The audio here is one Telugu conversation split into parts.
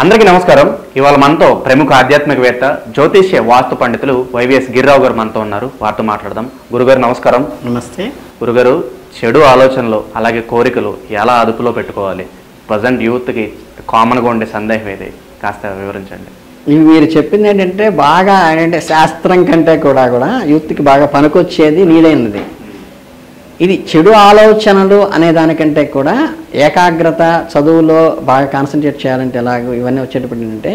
అందరికీ నమస్కారం. ఇవాళ మనతో ప్రముఖ ఆధ్యాత్మికవేత్త జ్యోతిష్య వాస్తు పండితులు వైవిఎస్ గిరిరావు గారు మనతో ఉన్నారు. వారితో మాట్లాడదాం. గురుగారు నమస్కారం. నమస్తే. గురుగారు చెడు ఆలోచనలు అలాగే కోరికలు ఎలా అదుపులో పెట్టుకోవాలి? ప్రజెంట్ యూత్కి కామన్గా ఉండే సందేహం ఏది? కాస్త వివరించండి. ఇవి మీరు చెప్పింది ఏంటంటే బాగా ఏంటంటే శాస్త్రం కంటే కూడా కూడా యూత్కి బాగా పనికొచ్చేది నీడైనది ఇది చెడు ఆలోచనలు అనే దానికంటే కూడా ఏకాగ్రత చదువులో బాగా కాన్సన్ట్రేట్ చేయాలంటే ఎలాగో ఇవన్నీ వచ్చేటప్పుడు ఏంటంటే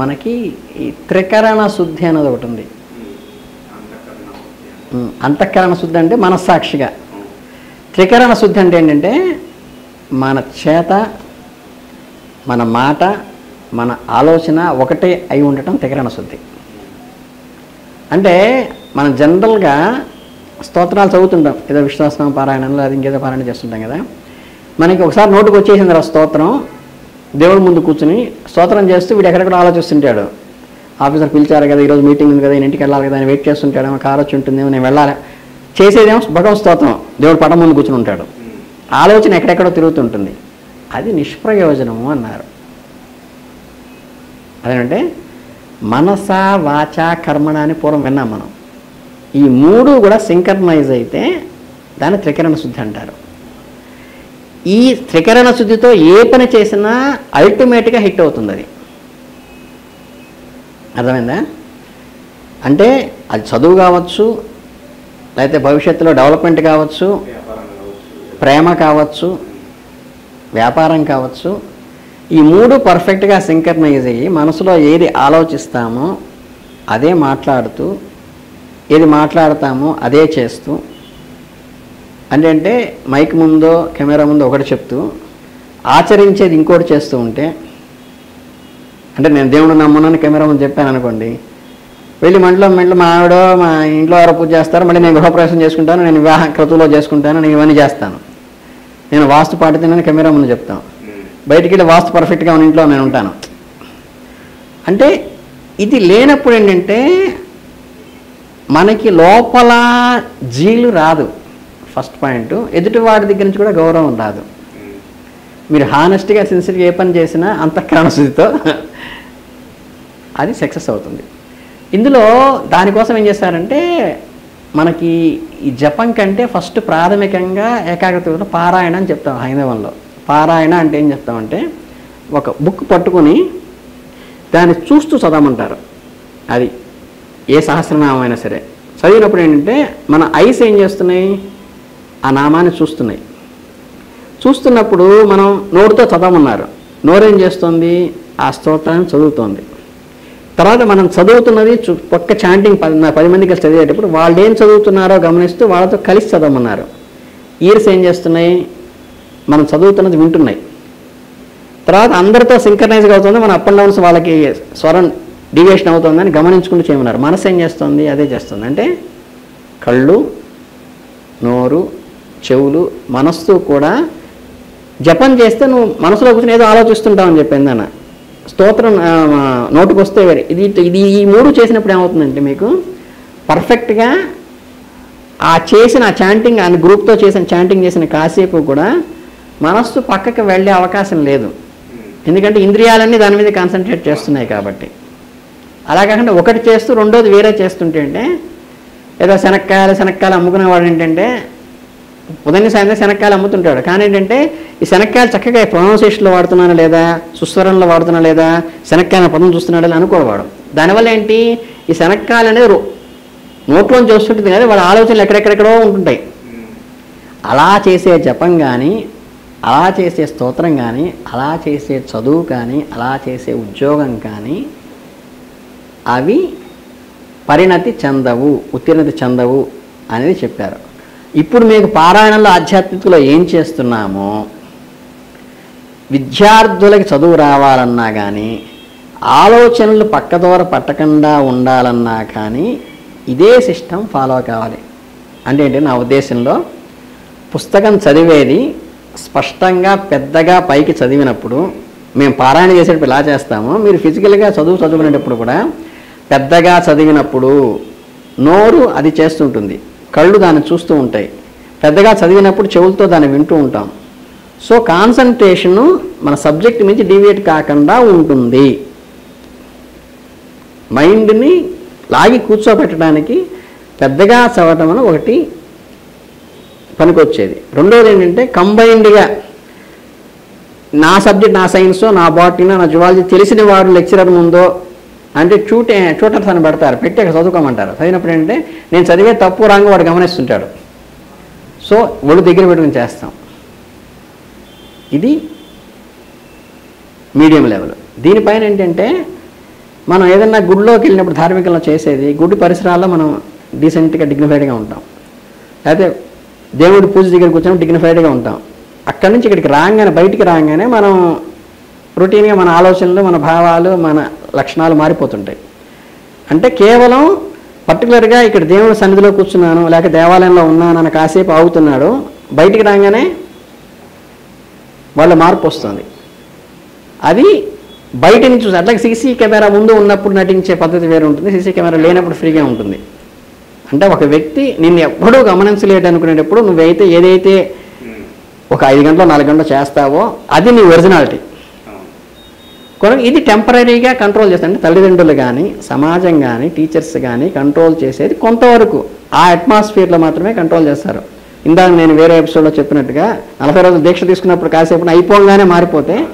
మనకి ఈ త్రికరణ శుద్ధి అనేది ఒకటి ఉంది. అంతఃకరణ శుద్ధి అంటే మనస్సాక్షిగా. త్రికరణ శుద్ధి అంటే ఏంటంటే మన చేత మన మాట మన ఆలోచన ఒకటే అయి ఉండటం త్రికరణ శుద్ధి. అంటే మనం జనరల్గా స్తోత్రాలు చదువుతుంటాం. ఏదో విశ్వాసం పారాయణంలో అది ఇంకేదో పారాయణ చేస్తుంటాం కదా. మనకి ఒకసారి నోటుకు వచ్చేసింది ఆ స్తోత్రం. దేవుడి ముందు కూర్చుని స్తోత్రం చేస్తూ వీడు ఎక్కడెక్కడ ఆలోచిస్తుంటాడు. ఆఫీసర్ పిలిచారు కదా ఈరోజు మీటింగ్ ఉంది కదా నేను ఇంటికి వెళ్ళాలి కదా అని వెయిట్ చేస్తుంటాడేమో కారు వచ్చి ఉంటుందేమో నేను వెళ్ళాలి. చేసేదేమో భగవత్ స్తోత్రం. దేవుడు పటం ముందు కూర్చుని ఉంటాడు. ఆలోచన ఎక్కడెక్కడో తిరుగుతుంటుంది. అది నిష్ప్రయోజనము అన్నారు. అదేంటంటే మనస వాచ కర్మణ అని పూర్వం విన్నాం మనం. ఈ మూడు కూడా సింకర్నైజ్ అయితే దాన్ని త్రికరణ శుద్ధి అంటారు. ఈ త్రికరణ శుద్ధితో ఏ పని చేసినా అల్టిమేట్గా హిట్ అవుతుంది అది. అర్థమైందా? అంటే అది చదువు కావచ్చు లేకపోతే భవిష్యత్తులో డెవలప్మెంట్ కావచ్చు ప్రేమ కావచ్చు వ్యాపారం కావచ్చు ఈ మూడు పర్ఫెక్ట్గా సింకర్నైజ్ అయ్యి మనసులో ఏది ఆలోచిస్తామో అదే మాట్లాడుతూ ఏది మాట్లాడతామో అదే చేస్తూ అంటే మైక్ ముందో కెమెరా ముందో ఒకటి చెప్తూ ఆచరించేది ఇంకోటి చేస్తూ ఉంటే అంటే నేను దేవుడు నమ్మనని కెమెరా ముందు చెప్పాను అనుకోండి వెళ్ళి మంటలో మంటలో మా ఆవిడ మా ఇంట్లో ఎవరో పూజ చేస్తారు మళ్ళీ నేను గృహప్రవేశం చేసుకుంటాను నేను వివాహ క్రతువులో చేసుకుంటాను నేను ఇవన్నీ చేస్తాను. నేను వాస్తు పాటితేనని కెమెరా ముందు చెప్తాను బయటికి వెళ్ళి వాస్తు పర్ఫెక్ట్గా ఉన్న ఇంట్లో నేను ఉంటాను. అంటే ఇది లేనప్పుడు ఏంటంటే మనకి లోపల జీలు రాదు. ఫస్ట్ పాయింట్ ఎదుటి వాడి దగ్గర నుంచి కూడా గౌరవం రాదు. మీరు హానెస్ట్గా సిన్సియర్గా ఏ పని చేసినా అంతఃకరణ శుద్ధితో అది సక్సెస్ అవుతుంది. ఇందులో దానికోసం ఏం చేస్తారంటే మనకి ఈ జపం కంటే ఫస్ట్ ప్రాథమికంగా ఏకాగ్రత పారాయణ అని చెప్తాం హైందవంలో. పారాయణ అంటే ఏం చెప్తామంటే ఒక బుక్ పట్టుకొని దాన్ని చూస్తూ చదవమంటారు. అది ఏ సహస్రనామం అయినా సరే. చదివినప్పుడు ఏంటంటే మన ఐస్ ఏం చేస్తున్నాయి? ఆ నామాన్ని చూస్తున్నాయి. చూస్తున్నప్పుడు మనం నోరుతో చదవమన్నారు. నోరేం చేస్తుంది? ఆ స్తోత్రాన్ని చదువుతోంది. తర్వాత మనం చదువుతున్నది పక్క చాంటింగ్ పది పది మందికి కలిసి చదివేటప్పుడు వాళ్ళు ఏం చదువుతున్నారో గమనిస్తూ వాళ్ళతో కలిసి చదవమన్నారు. ఇయర్స్ ఏం చేస్తున్నాయి? మనం చదువుతున్నది వింటున్నాయి. తర్వాత అందరితో సింకర్నైజ్గా అవుతుంది. మన అప్ అండ్ డౌన్స్ వాళ్ళకి స్వరం డివియేషన్ అవుతుందని గమనించుకుంటూ చేయమన్నారు. మనసు ఏం చేస్తుంది? అదే చేస్తుంది. అంటే కళ్ళు నోరు చెవులు మనస్సు కూడా జపం చేస్తే నువ్వు మనసులో కూర్చొని ఏదో ఆలోచిస్తుంటావు అని చెప్పింది అన్న. స్తోత్రం నోటుకు వస్తే వేరే. ఇది ఇది ఈ మూడు చేసినప్పుడు ఏమవుతుందంటే మీకు పర్ఫెక్ట్గా ఆ చేసిన చాంటింగ్ ఆ గ్రూప్తో చేసిన చాంటింగ్ చేసిన కాసేపు కూడా మనస్సు పక్కకి వెళ్ళే అవకాశం లేదు. ఎందుకంటే ఇంద్రియాలన్నీ దాని మీద కాన్సన్ట్రేట్ చేస్తున్నాయి కాబట్టి. అలా కాకుండా ఒకటి చేస్తూ రెండోది వేరే చేస్తుంటే అంటే ఏదో శనక్కాయలు శనక్కాయలు అమ్ముకునేవాడు ఏంటంటే ఉదయం సాయంత్రం శనక్కాయలు అమ్ముతుంటాడు. కానీ ఏంటంటే ఈ శనక్కాయలు చక్కగా ప్రొనౌన్సేషన్లో వాడుతున్నానా లేదా సుస్వరంలో వాడుతున్నా లేదా శనక్కాయ పదం చూస్తున్నాడు అని అనుకోడు దానివల్ల ఏంటి ఈ శనక్కాయలు అనేది రో- చూస్తుంటుంది కదా వాళ్ళ ఆలోచనలు ఎక్కడెక్కడెక్కడో ఉంటుంటాయి. అలా చేసే జపం కానీ అలా చేసే స్తోత్రం కానీ అలా చేసే చదువు కానీ అలా చేసే ఉద్యోగం కానీ అవి పరిణతి చెందవు ఉత్తీర్ణత చెందవు అనేది చెప్పారు. ఇప్పుడు మీకు పారాయణంలో ఆధ్యాత్మికలో ఏం చేస్తున్నామో విద్యార్థులకి చదువు రావాలన్నా కానీ ఆలోచనలు పక్కదోర పట్టకుండా ఉండాలన్నా కానీ ఇదే సిస్టమ్ ఫాలో కావాలి. అంటే ఏంటి? నా ఉద్దేశంలో పుస్తకం చదివేది స్పష్టంగా పెద్దగా పైకి చదివినప్పుడు మేము పారాయణ చేసేటప్పుడు ఇలా చేస్తాము మీరు ఫిజికల్గా చదువు చదువుకునేటప్పుడు కూడా పెద్దగా చదివినప్పుడు నోరు అది చేస్తుంటుంది. కళ్ళు దాన్ని చూస్తూ ఉంటాయి. పెద్దగా చదివినప్పుడు చెవులతో దాన్ని వింటూ ఉంటాం. సో కాన్సన్ట్రేషను మన సబ్జెక్ట్ నుంచి డివియేట్ కాకుండా ఉంటుంది. మైండ్ని లాగి కూర్చోబెట్టడానికి పెద్దగా చదవటం అని ఒకటి పనికొచ్చేది. రెండోది ఏంటంటే కంబైన్డ్గా నా సబ్జెక్ట్ నా సైన్సో నా బాటనీ నా జువాలజీ తెలిసిన వాడు లెక్చరర్ ముందో అంటే చూటే చూటర్స్ అని పెడతారు పెట్టి అక్కడ చదువుకోమంటారు. చదివినప్పుడు ఏంటంటే నేను చదివే తప్పు రాంగ్ వాడు గమనిస్తుంటాడు. సో ఒళ్ళు దగ్గర పెట్టుకుని చేస్తాం. ఇది మీడియం లెవెల్. దీనిపైన ఏంటంటే మనం ఏదన్నా గుడిలోకి వెళ్ళినప్పుడు ధార్మికంలో చేసేది గుడి పరిసరాల్లో మనం డీసెంట్గా డిగ్నిఫైడ్గా ఉంటాం. అయితే దేవుడి పూజ దగ్గర కూర్చొని డిగ్నిఫైడ్గా ఉంటాం. అక్కడి నుంచి ఇక్కడికి రాగానే బయటికి రాగానే మనం రొటీన్గా మన ఆలోచనలు మన భావాలు మన లక్షణాలు మారిపోతుంటాయి. అంటే కేవలం పర్టికులర్గా ఇక్కడ దేవుడి సన్నిధిలో కూర్చున్నాను లేక దేవాలయంలో ఉన్నాను అని కాసేపు ఆగుతున్నాడు బయటికి రాగానే వాళ్ళ మార్పు వస్తుంది. అది బయట నుంచి చూసి అట్లాగే సీసీ కెమెరా ముందు ఉన్నప్పుడు నటించే పద్ధతి వేరు ఉంటుంది సీసీ కెమెరా లేనప్పుడు ఫ్రీగా ఉంటుంది. అంటే ఒక వ్యక్తి నిన్ను ఎప్పుడూ గమనించలేడు అనుకునేటప్పుడు నువ్వైతే ఏదైతే ఒక ఐదు గంటలు నాలుగు గంటలు చేస్తావో అది నీ ఒరిజినాలిటీ. కొరకు ఇది టెంపరీగా కంట్రోల్ చేస్తుంది. అంటే తల్లిదండ్రులు కానీ సమాజం కానీ టీచర్స్ కానీ కంట్రోల్ చేసేది కొంతవరకు ఆ అట్మాస్ఫియర్లో మాత్రమే కంట్రోల్ చేస్తారు. ఇందాక నేను వేరే ఎపిసోడ్లో చెప్పినట్టుగా నలభై రోజులు దీక్ష తీసుకున్నప్పుడు కాసేపు అయిపోగానే మారిపోతే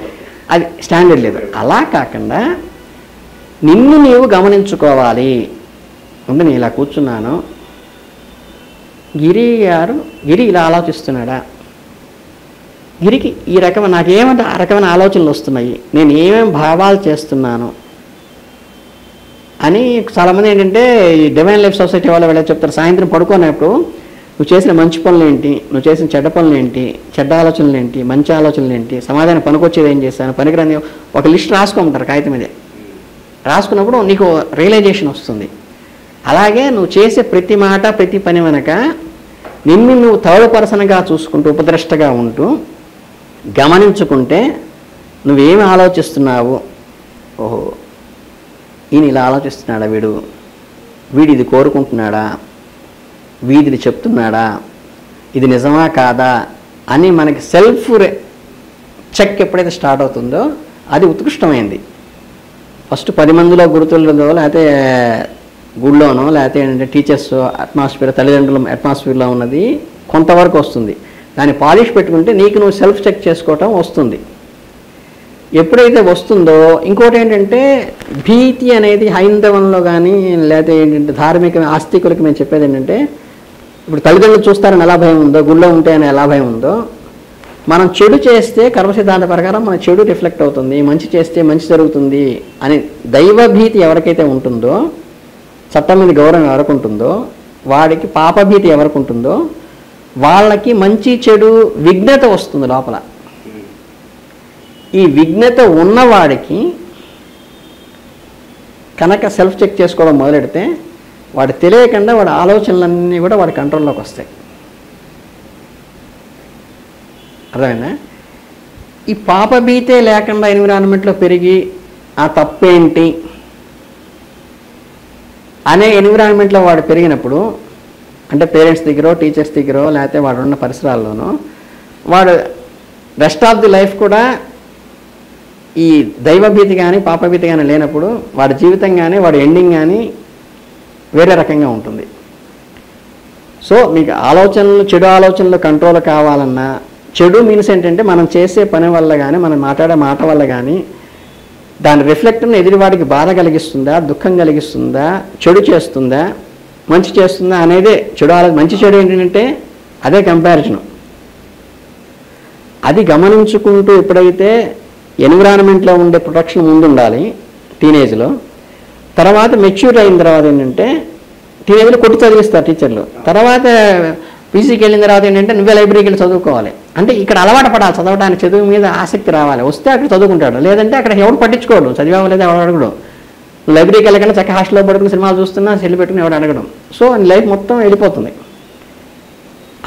అది స్టాండర్డ్ లేదు. అలా కాకుండా నిన్ను నీవు గమనించుకోవాలి. అంటే నేను ఇలా కూర్చున్నాను. గిరి గారు గిరి ఇలా ఆలోచిస్తున్నాడా? వీరికి ఈ రకమైన నాకేమంటే ఆ రకమైన ఆలోచనలు వస్తున్నాయి. నేను ఏమేమి భావాలు చేస్తున్నాను? అని చాలామంది ఏంటంటే ఈ డివైన్ లైఫ్ సొసైటీ వాళ్ళు వెళ్ళి చెప్తారు. సాయంత్రం పడుకునేప్పుడు నువ్వు చేసిన మంచి పనులు ఏంటి? నువ్వు చేసిన చెడ్డ పనులు ఏంటి? చెడ్డ ఆలోచనలు ఏంటి? మంచి ఆలోచనలు ఏంటి? సమాధానం పనికొచ్చేది ఏం చేశాను? పనికిరాని ఒక లిస్ట్ రాసుకోమంటారు కాగితం మీదే. రాసుకున్నప్పుడు నీకు రియలైజేషన్ వస్తుంది. అలాగే నువ్వు చేసే ప్రతి మాట ప్రతి పని వెనక నిన్ను నువ్వు థర్డ్ పర్సన్గా చూసుకుంటూ ఉపద్రష్టగా ఉంటూ గమనించుకుంటే నువ్వేమి ఆలోచిస్తున్నావు? ఓహో ఈయన ఇలా ఆలోచిస్తున్నాడా వీడు? వీడు ఇది కోరుకుంటున్నాడా? వీడిది చెప్తున్నాడా? ఇది నిజమా కాదా? అని మనకి సెల్ఫ్ చెక్ ఎప్పుడైతే స్టార్ట్ అవుతుందో అది ఉత్కృష్టమైంది. ఫస్ట్ పది మందిలో గురుతులతో లేకపోతే గుళ్ళోనో లేకపోతే ఏంటంటే టీచర్స్ అట్మాస్ఫియర్ తల్లిదండ్రుల అట్మాస్ఫియర్లో ఉన్నది కొంతవరకు వస్తుంది. దాన్ని పాలిష్ పెట్టుకుంటే నీకు నువ్వు సెల్ఫ్ చెక్ చేసుకోవటం వస్తుంది. ఎప్పుడైతే వస్తుందో ఇంకోటి ఏంటంటే భీతి అనేది హైందవంలో కానీ లేకపోతే ఏంటంటే ధార్మిక ఆస్తికులకి మేము చెప్పేది ఏంటంటే ఇప్పుడు తల్లిదండ్రులు చూస్తారని ఎలా భయం ఉందో గుళ్ళో ఉంటే అని ఎలా భయం ఉందో మనం చెడు చేస్తే కర్మ సిద్ధాంత ప్రకారం మన చెడు రిఫ్లెక్ట్ అవుతుంది మంచి చేస్తే మంచి జరుగుతుంది అని దైవ భీతి ఎవరికైతే ఉంటుందో చట్టం మీద గౌరవం ఎవరికి ఉంటుందో వాడికి పాపభీతి ఎవరికి ఉంటుందో వాళ్ళకి మంచి చెడు విఘ్నత వస్తుంది లోపల. ఈ విఘ్నత ఉన్నవాడికి కనుక సెల్ఫ్ చెక్ చేసుకోవడం మొదలెడితే వాడు తెలియకుండా వాడి ఆలోచనలన్నీ కూడా వాడి కంట్రోల్లోకి వస్తాయి. అర్థమైనా ఈ పాపభీతే లేకుండా ఎన్విరాన్మెంట్లో పెరిగి ఆ తప్పేంటి? అనే ఎన్విరాన్మెంట్లో వాడు పెరిగినప్పుడు అంటే పేరెంట్స్ దగ్గర టీచర్స్ దగ్గర లేకపోతే వాడు ఉన్న పరిసరాల్లోనూ వాడు రెస్ట్ ఆఫ్ ది లైఫ్ కూడా ఈ దైవభీతి కానీ పాపభీతి కానీ లేనప్పుడు వాడి జీవితం కానీ వాడి ఎండింగ్ కానీ వేరే రకంగా ఉంటుంది. సో మీకు ఆలోచనలు చెడు ఆలోచనలు కంట్రోల్ కావాలన్నా చెడు మీన్స్ ఏంటంటే మనం చేసే పని వల్ల కానీ మనం మాట్లాడే మాట వల్ల కానీ దాని రిఫ్లెక్ట్ని ఎదుటివాడికి బాధ కలిగిస్తుందా దుఃఖం కలిగిస్తుందా చెడు చేస్తుందా మంచి చేస్తుందా అనేదే చెడు ఆలో మంచి చెడు ఏంటంటే అదే కంపారిజన్ అది గమనించుకుంటూ ఎప్పుడైతే ఎన్విరాన్మెంట్లో ఉండే ప్రొటెక్షన్ ముందు ఉండాలి టీనేజ్లో తర్వాత మెచ్యూర్ అయిన తర్వాత ఏంటంటే టీనేజ్లో కొట్టి చదివిస్తారు టీచర్లు. తర్వాత పీసీకి వెళ్ళిన తర్వాత ఏంటంటే నువ్వే లైబ్రరీకి వెళ్ళి చదువుకోవాలి. అంటే ఇక్కడ అలవాటు పడాలి. చదవడానికి చదువు మీద ఆసక్తి రావాలి. వస్తే అక్కడ చదువుకుంటాడు. లేదంటే అక్కడ ఎవడు పట్టించుకోడు. చదివావు లేదా ఎవడు అడగడు. లైబ్రరీకి వెళ్ళకుండా చక్క హాస్టల్లో పడుకుని సినిమాలు చూస్తున్నా సెల్ పెట్టుకుని ఎవడు అడగడం. సో లైఫ్ మొత్తం వెళ్ళిపోతుంది.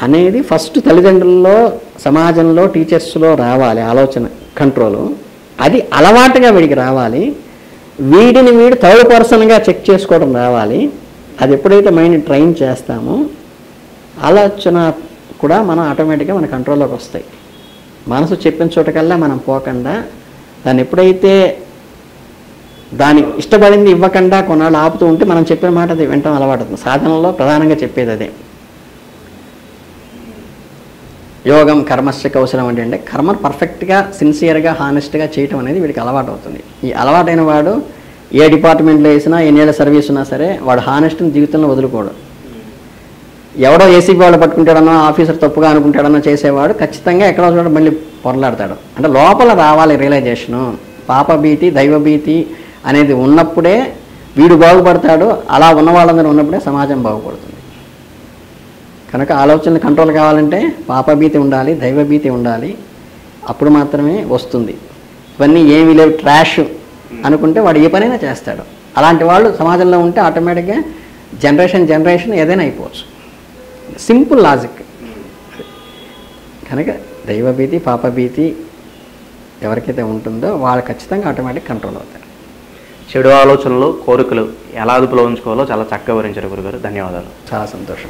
అనేది ఫస్ట్ తల్లిదండ్రుల్లో సమాజంలో టీచర్స్లో రావాలి ఆలోచన కంట్రోలు అది అలవాటుగా వీడికి రావాలి. వీడిని వీడు థర్డ్ పర్సన్గా చెక్ చేసుకోవడం రావాలి. అది ఎప్పుడైతే మైండ్ ట్రైన్ చేస్తామో ఆలోచన కూడా మనం ఆటోమేటిక్గా మన కంట్రోల్లోకి వస్తాయి. మనసు చెప్పిన చోటకల్లా మనం పోకుండా దాన్ని ఎప్పుడైతే దాని ఇష్టపడింది ఇవ్వకుండా కొన్నాళ్ళు ఆపుతూ ఉంటే మనం చెప్పిన మాట అది వింటాం అలవాటు అవుతుంది సాధనలో ప్రధానంగా చెప్పేది అదే. యోగం కర్మశ్చ కౌశలం అంటే అంటే కర్మ పర్ఫెక్ట్గా సిన్సియర్గా హానెస్ట్గా చేయటం అనేది వీడికి అలవాటు అవుతుంది ఈ అలవాటైన వాడు ఏ డిపార్ట్మెంట్లో వేసినా ఎన్నేళ్ళ సర్వీస్ ఉన్నా సరే వాడు హానెస్ట్ని జీవితంలో వదులుకోడు. ఎవడో ఏసీబీ వాళ్ళు పట్టుకుంటాడనో ఆఫీసర్ తప్పుగా అనుకుంటాడనో చేసేవాడు ఖచ్చితంగా ఎక్కడో చోట మళ్ళీ పొరలాడతాడు. అంటే లోపల రావాలి రియలైజేషను పాపభీతి దైవభీతి అనేది ఉన్నప్పుడే వీడు బాగుపడతాడు అలా ఉన్న వాళ్ళందరూ ఉన్నప్పుడే సమాజం బాగుపడుతుంది. కనుక ఆలోచనలు కంట్రోల్ కావాలంటే పాపభీతి ఉండాలి దైవభీతి ఉండాలి అప్పుడు మాత్రమే వస్తుంది. ఇవన్నీ ఏమీ లేవు ట్రాష్ అనుకుంటే వాడు ఏ పనైనా చేస్తాడు. అలాంటి వాళ్ళు సమాజంలో ఉంటే ఆటోమేటిక్గా జనరేషన్ జనరేషన్ ఏదైనా అయిపోవచ్చు. Simple logic. కనుక దైవభీతి పాపభీతి ఎవరికైతే ఉంటుందో వాళ్ళు ఖచ్చితంగా ఆటోమేటిక్ కంట్రోల్ అవుతారు. చెడు ఆలోచనలు కోరికలు ఎలా అదుపులో ఉంచుకోవాలో చాలా చక్కగా వివరించారు గురుగారు. ధన్యవాదాలు. చాలా సంతోషం.